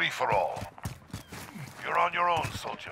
free-for-all. You're on your own, soldier.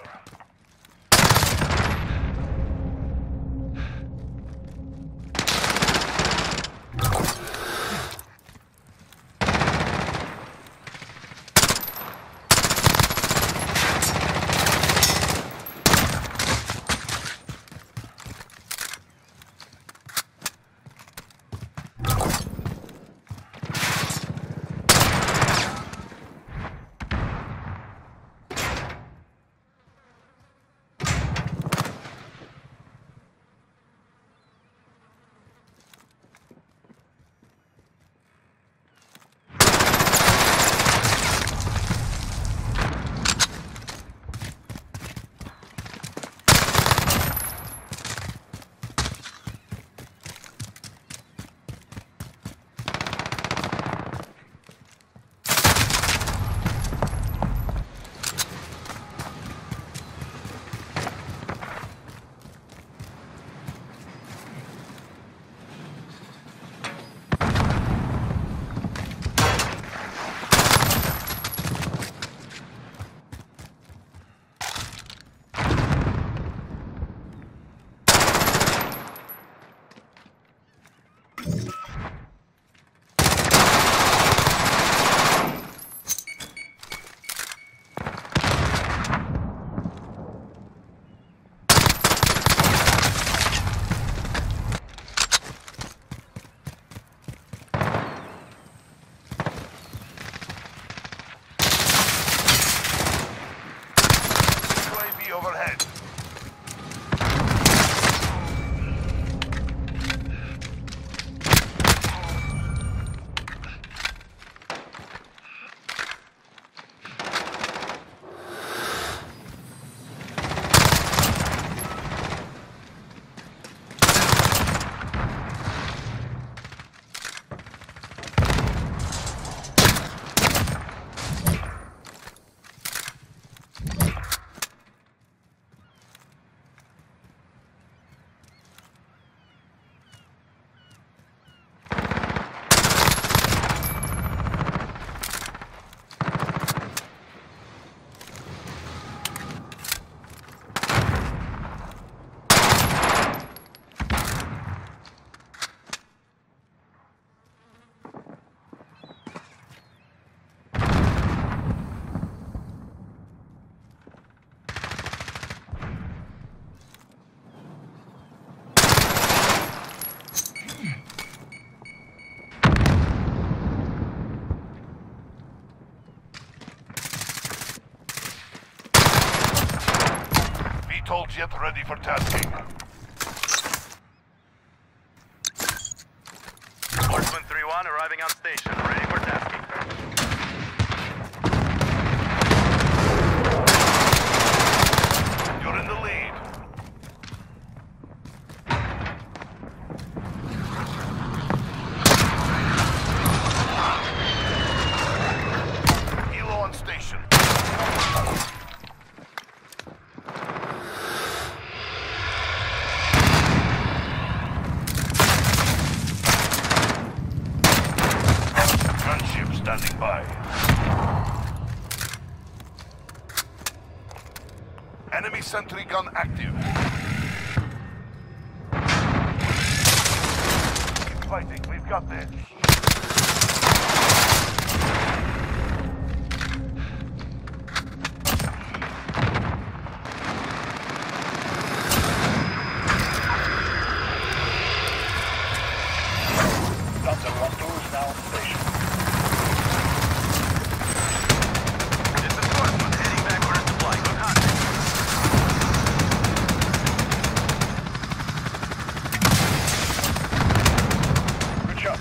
Jet ready for tasking. Horseman 3-1 arriving on station, ready for tasking. Standing by. Enemy sentry gun active. Fighting, we've got this. Delta 1-2 is now on station. This is Horseman, heading back for a supply. Good hunting. Good shot.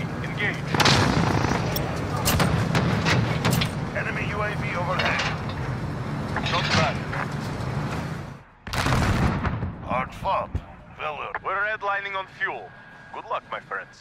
engage. Enemy UAV overhead. Not. Hard fought. Well. We're redlining on fuel. Good luck, my friends.